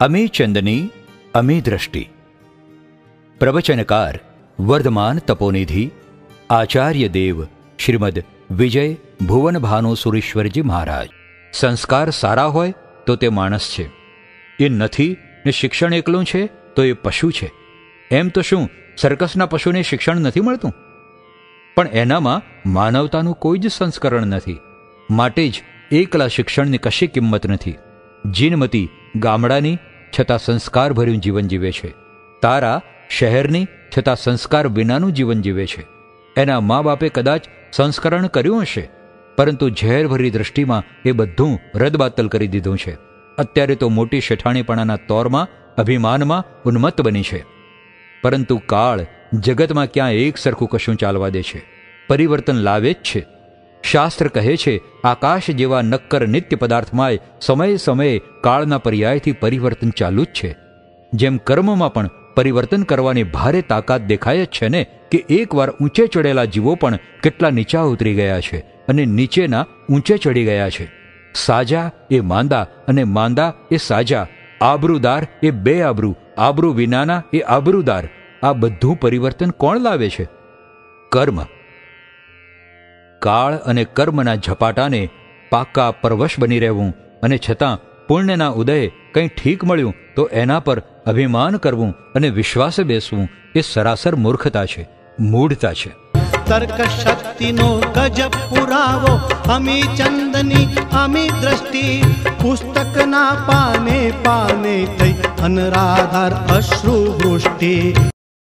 અમી ચંદની, અમી દ્રષ્ટિ. પ્રવચનકાર, વર્ધમાન તપોનિધિ, આચાર્ય દેવ, શ્રીમદ વિજય ભુવન ભાનુ સુરેશ્વરજી મહારાજ. સંસ્કાર સારા હોય તો તે માણસ છે. એ નથી ને શિક્ષણ એકલું છે તો એ પશુ છે. એમ તો શું, સર્કસના પશુને શિક્ષણ નથી મળતું? પણ એનામાં માનવતાનું કોઈ જ સંસ્કરણ નથી. માટે જ એકલા શિક્ષણની કશી કિંમત નથી. જીનમતી ગામડાની છતાં સંસ્કારભર્યું જીવન જીવે છે. તારા શહેરની છતાં સંસ્કાર વિનાનું જીવન જીવે છે. એના મા બાપે કદાચ સંસ્કરણ કર્યું હશે, પરંતુ ઝેરભરી દ્રષ્ટિમાં એ બધું રદબાતલ કરી દીધું છે. અત્યારે તો મોટી શેઠાણીપણાના તોરમાં અભિમાનમાં ઉન્મત્ત બની છે. પરંતુ કાળ જગતમાં ક્યાં એક સરખું કશું ચાલવા દે છે. પરિવર્તન લાવે જ છે. શાસ્ત્ર કહે છે, આકાશ જેવા નક્કર નિત્ય પદાર્થમાંય સમયે સમયે કાળના પર્યાયથી પરિવર્તન ચાલુ જ છે. જેમ કર્મમાં પણ પરિવર્તન કરવાની ભારે તાકાત દેખાય જ છે ને, કે એકવાર ઊંચે ચડેલા જીવો પણ કેટલા નીચા ઉતરી ગયા છે અને નીચેના ઊંચે ચડી ગયા છે. સાજા એ માંદા અને માંદા એ સાજા, આબરૂદાર એ બે આબરૂ આબરૂ વિનાના એ આબરૂદાર. આ બધું પરિવર્તન કોણ લાવે છે? કર્મ. કાળ અને કર્મના ઝપાટાને પાક્કા પરવશ બની રહેવું અને છતાં પુણ્યના ઉદય કંઈ ઠીક મળ્યું તો એના પર અભિમાન કરવું અને વિશ્વાસે બેસવું એ સરાસર મૂર્ખતા છે, મૂઢતા છે. તર્ક શક્તિનો ગજ પુરાવો અમી ચંદની અમી દ્રષ્ટિ પુસ્તકના પાને પાને થઈ અનરાધાર અશ્રુ વૃષ્ટિ